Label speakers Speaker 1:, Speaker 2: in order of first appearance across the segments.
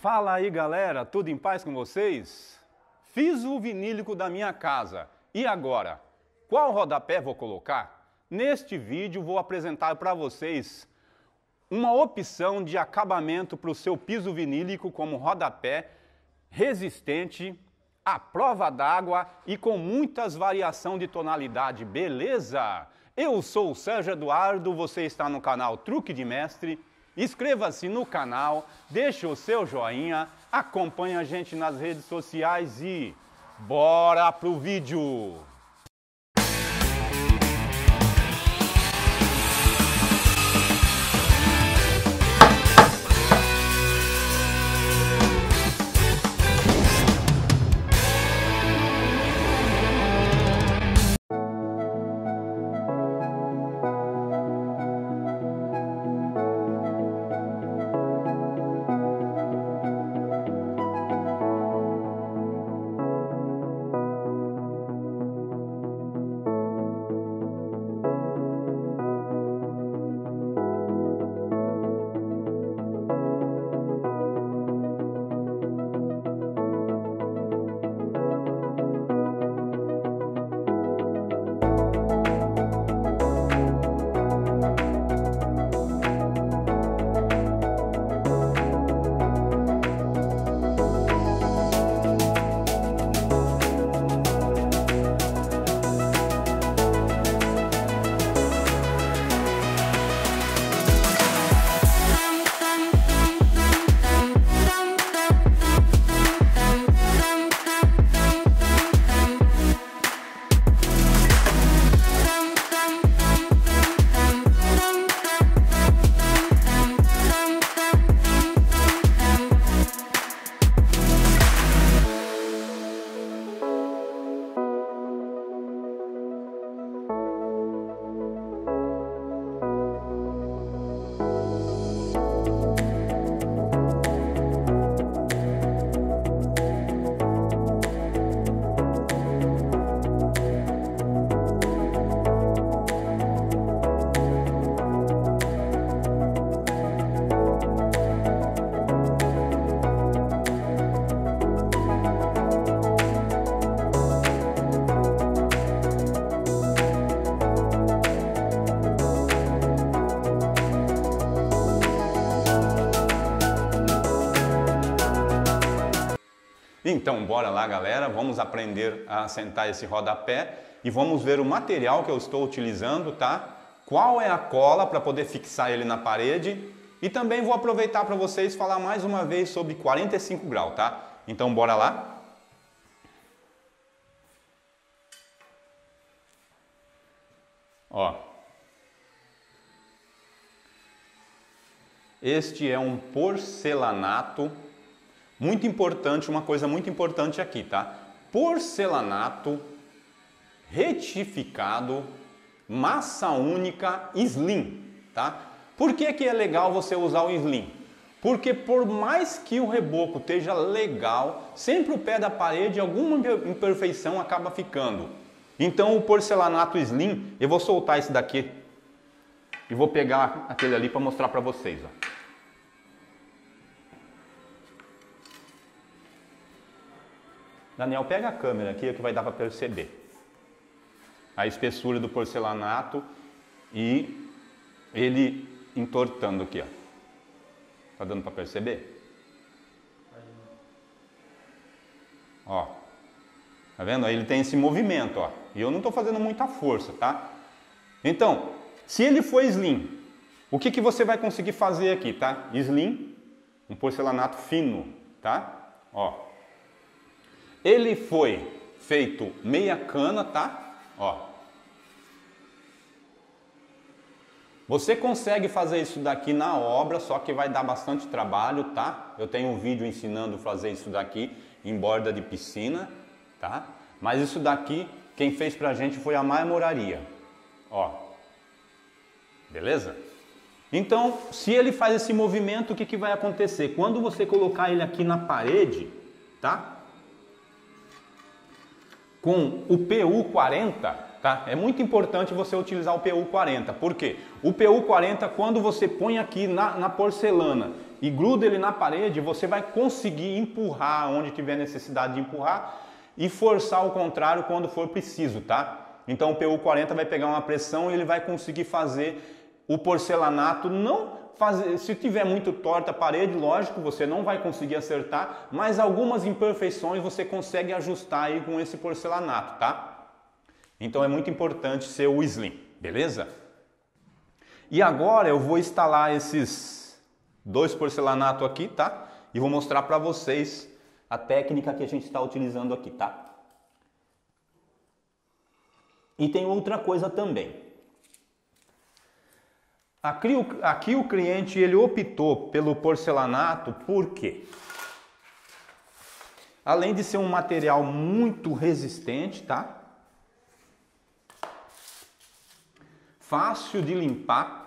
Speaker 1: Fala aí galera, tudo em paz com vocês? Fiz o vinílico da minha casa e agora? Qual rodapé vou colocar? Neste vídeo vou apresentar para vocês uma opção de acabamento para o seu piso vinílico como rodapé resistente, à prova d'água e com muitas variação de tonalidade, beleza? Eu sou o Sérgio Eduardo, você está no canal Truque de Mestre. Inscreva-se no canal, deixe o seu joinha, acompanhe a gente nas redes sociais e bora pro vídeo! Então, bora lá, galera. Vamos aprender a assentar esse rodapé e vamos ver o material que eu estou utilizando, tá? Qual é a cola para poder fixar ele na parede e também vou aproveitar para vocês falar mais uma vez sobre 45 graus, tá? Então, bora lá? Ó. Este é um porcelanato muito importante, uma coisa muito importante aqui, tá? Porcelanato retificado, massa única slim, tá? Por que, que é legal você usar o slim? Porque por mais que o reboco esteja legal, sempre o pé da parede, alguma imperfeição acaba ficando. Então o porcelanato slim, eu vou soltar esse daqui e vou pegar aquele ali para mostrar para vocês. Ó. Daniel, pega a câmera aqui que vai dar para perceber a espessura do porcelanato e ele entortando aqui, ó. Tá dando para perceber? Ó. Tá vendo? Ele tem esse movimento, ó. E eu não estou fazendo muita força, tá? Então, se ele for slim, o que, que você vai conseguir fazer aqui, tá? Slim, um porcelanato fino, tá? Ó. Ele foi feito meia cana, tá? Ó. Você consegue fazer isso daqui na obra, só que vai dar bastante trabalho, tá? Eu tenho um vídeo ensinando a fazer isso daqui em borda de piscina, tá? Mas isso daqui, quem fez pra gente foi a marmoraria. Ó. Beleza? Então, se ele faz esse movimento, o que, que vai acontecer? Quando você colocar ele aqui na parede, tá? Com o PU40, tá? É muito importante você utilizar o PU40. Por quê? O PU40, quando você põe aqui na, na porcelana e gruda ele na parede, você vai conseguir empurrar onde tiver necessidade de empurrar e forçar o contrário quando for preciso, tá? Então o PU40 vai pegar uma pressão e ele vai conseguir fazer o porcelanato não fazer, se tiver muito torta a parede, lógico, você não vai conseguir acertar, mas algumas imperfeições você consegue ajustar aí com esse porcelanato, tá? Então é muito importante ser o slim, beleza? E agora eu vou instalar esses dois porcelanatos aqui, tá? E vou mostrar para vocês a técnica que a gente está utilizando aqui, tá? E tem outra coisa também. Aqui, aqui o cliente ele optou pelo porcelanato por quê? Além de ser um material muito resistente, tá? Fácil de limpar,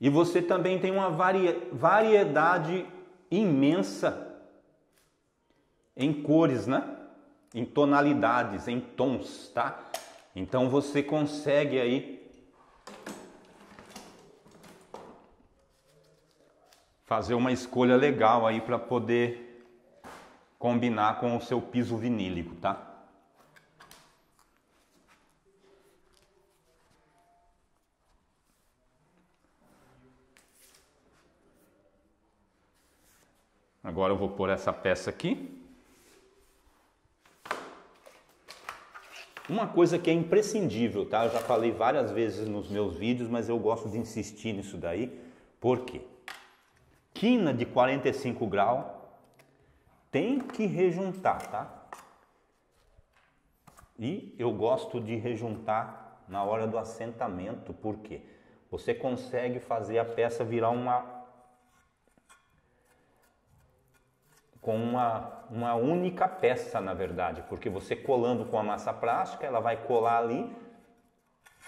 Speaker 1: E você também tem uma variedade imensa em cores, né? Em tonalidades, em tons, tá? Então você consegue aí fazer uma escolha legal aí para poder combinar com o seu piso vinílico, tá? Agora eu vou pôr essa peça aqui. Uma coisa que é imprescindível, tá? Eu já falei várias vezes nos meus vídeos, mas eu gosto de insistir nisso daí. Por quê? Quina de 45 graus tem que rejuntar, tá? E eu gosto de rejuntar na hora do assentamento, por quê? Você consegue fazer a peça virar uma com uma, uma única peça, na verdade, porque você colando com a massa plástica, ela vai colar ali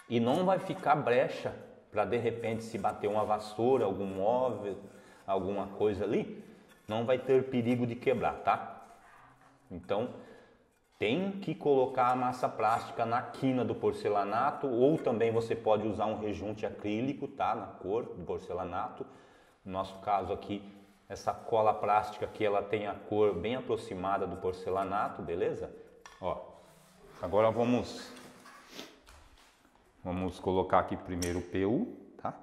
Speaker 1: e não vai ficar brecha para de repente se bater uma vassoura, algum móvel, alguma coisa ali, não vai ter perigo de quebrar, tá? Então, tem que colocar a massa plástica na quina do porcelanato ou também você pode usar um rejunte acrílico, tá? Na cor do porcelanato. No nosso caso aqui, essa cola plástica aqui, ela tem a cor bem aproximada do porcelanato, beleza? Ó, agora vamos, vamos colocar aqui primeiro o PU, tá?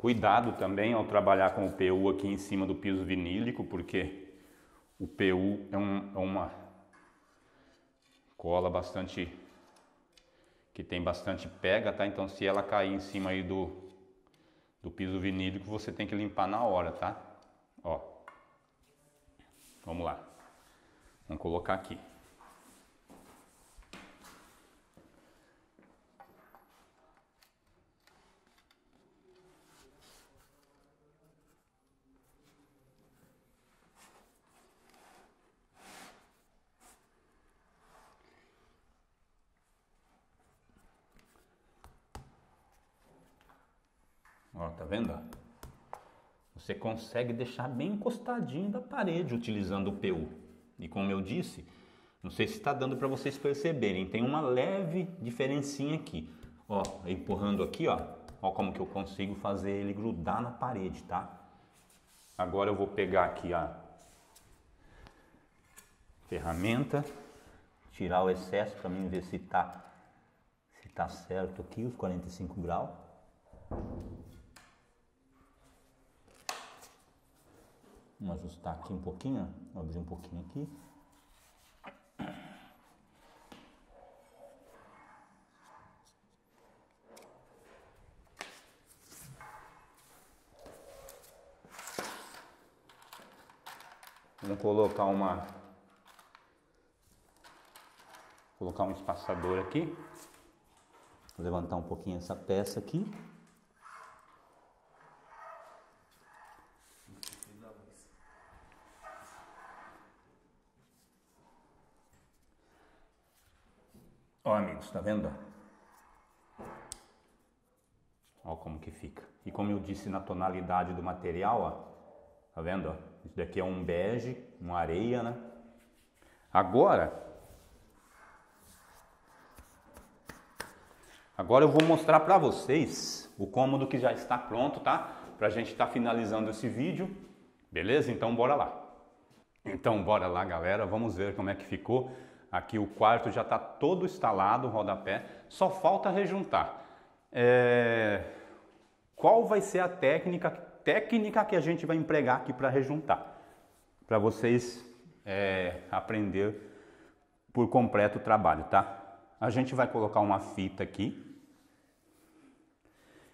Speaker 1: Cuidado também ao trabalhar com o PU aqui em cima do piso vinílico, porque o PU é, um, é uma cola bastante que tem bastante pega, tá? Então se ela cair em cima aí do, do piso vinílico, você tem que limpar na hora, tá? Ó. Vamos lá. Vamos colocar aqui. Ó, tá vendo? Você consegue deixar bem encostadinho da parede utilizando o PU. E como eu disse, não sei se está dando para vocês perceberem, tem uma leve diferencinha aqui. Ó, empurrando aqui, ó, ó como que eu consigo fazer ele grudar na parede, tá? Agora eu vou pegar aqui a ferramenta, tirar o excesso para mim ver se tá se tá certo aqui os 45 graus. Vamos ajustar aqui um pouquinho, vou abrir um pouquinho aqui. Vamos colocar uma colocar um espaçador aqui. Vou levantar um pouquinho essa peça aqui. Ó amigos, tá vendo? Ó como que fica. E como eu disse na tonalidade do material, ó, tá vendo? Isso daqui é um bege, uma areia, né? Agora, agora eu vou mostrar para vocês o cômodo que já está pronto, tá? Para a gente estar tá finalizando esse vídeo, beleza? Então bora lá. Então bora lá, galera. Vamos ver como é que ficou. Aqui o quarto já está todo instalado, o rodapé. Só falta rejuntar. É... Qual vai ser a técnica, técnica que a gente vai empregar aqui para rejuntar? Para vocês é, aprender por completo o trabalho, tá? A gente vai colocar uma fita aqui.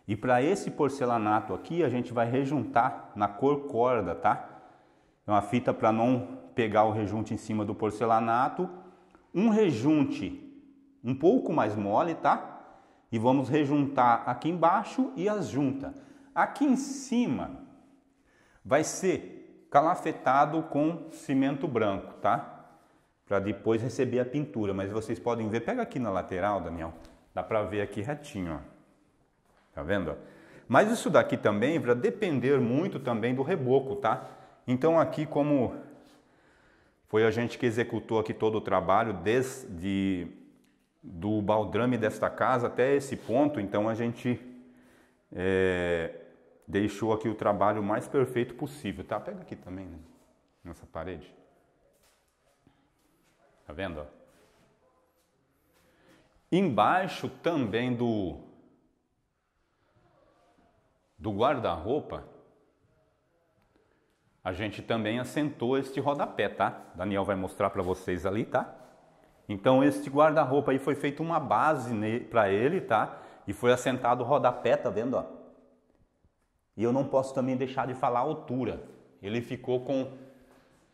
Speaker 1: E para esse porcelanato aqui, a gente vai rejuntar na cor corda, tá? É uma fita para não pegar o rejunte em cima do porcelanato. Um rejunte um pouco mais mole, tá? E vamos rejuntar aqui embaixo e as juntas. Aqui em cima vai ser calafetado com cimento branco, tá? Para depois receber a pintura. Mas vocês podem ver, pega aqui na lateral, Daniel. Dá para ver aqui retinho, ó. Tá vendo? Mas isso daqui também vai depender muito também do reboco, tá? Então aqui como foi a gente que executou aqui todo o trabalho desde do baldrame desta casa até esse ponto, então a gente é, deixou aqui o trabalho mais perfeito possível, tá? Pega aqui também, né? nessa parede. Tá vendo? Ó? Embaixo também do do guarda-roupa a gente também assentou este rodapé, tá? Daniel vai mostrar para vocês ali, tá? Então este guarda-roupa aí foi feito uma base para ele, tá? E foi assentado o rodapé, tá vendo, ó? E eu não posso também deixar de falar a altura. Ele ficou com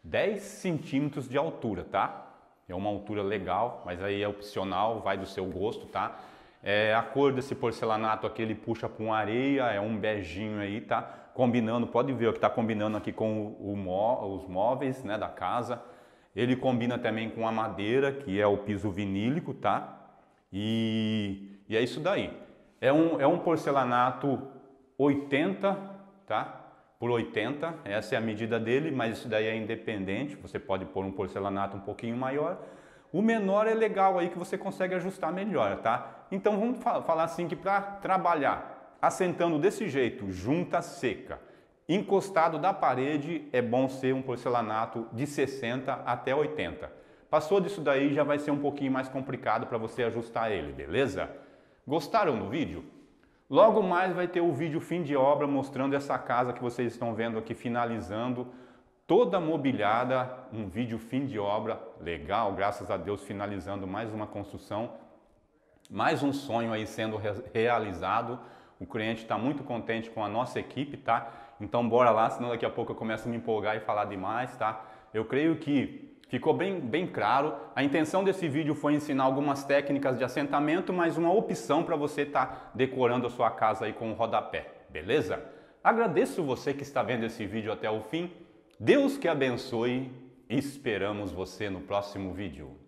Speaker 1: 10 centímetros de altura, tá? É uma altura legal, mas aí é opcional, vai do seu gosto, tá? É, a cor desse porcelanato aqui ele puxa com areia, é um beijinho aí, tá? Combinando, pode ver que está combinando aqui com o, o, os móveis né, da casa. Ele combina também com a madeira, que é o piso vinílico, tá? E, e é isso daí. É um, é um porcelanato 80, tá? Por 80, essa é a medida dele, mas isso daí é independente. Você pode pôr um porcelanato um pouquinho maior. O menor é legal aí que você consegue ajustar melhor, tá? Então vamos falar assim que para trabalhar assentando desse jeito, junta seca, encostado da parede, é bom ser um porcelanato de 60 até 80. Passou disso daí já vai ser um pouquinho mais complicado para você ajustar ele, beleza? Gostaram do vídeo? Logo mais vai ter o vídeo fim de obra mostrando essa casa que vocês estão vendo aqui finalizando, toda mobiliada, um vídeo fim de obra legal, graças a Deus finalizando mais uma construção, mais um sonho aí sendo realizado. O cliente está muito contente com a nossa equipe, tá? Então bora lá, senão daqui a pouco eu começo a me empolgar e falar demais, tá? Eu creio que ficou bem, bem claro. A intenção desse vídeo foi ensinar algumas técnicas de assentamento, mas uma opção para você estar tá decorando a sua casa aí com o rodapé, beleza? Agradeço você que está vendo esse vídeo até o fim. Deus que abençoe esperamos você no próximo vídeo.